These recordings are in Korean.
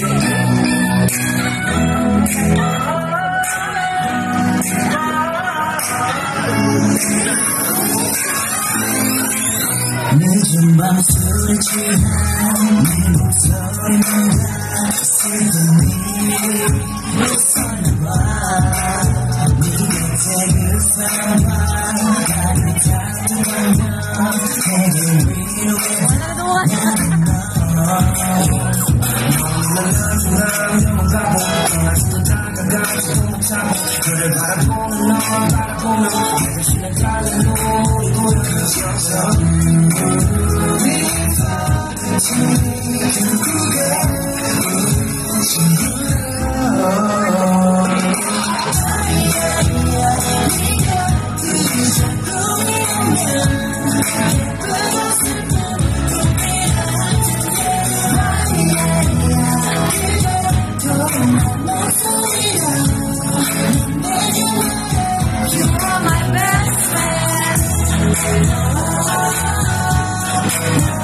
늦은 밤 술을 취한 내 목소리는 다 슬픈 일이 있었나봐 네 곁에 그 사람 가득한 감정 해결 위로해 나는 너 바 啊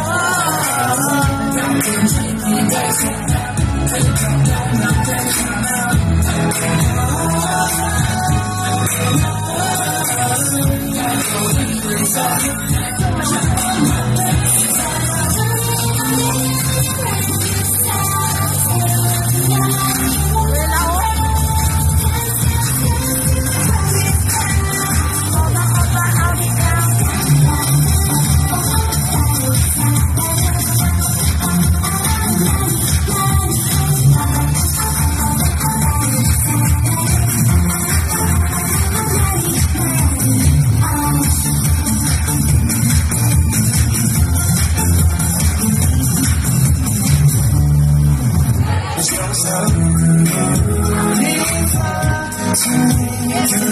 啊！让不羁的心在长桥上飞翔。啊啊！让豪情在。千年。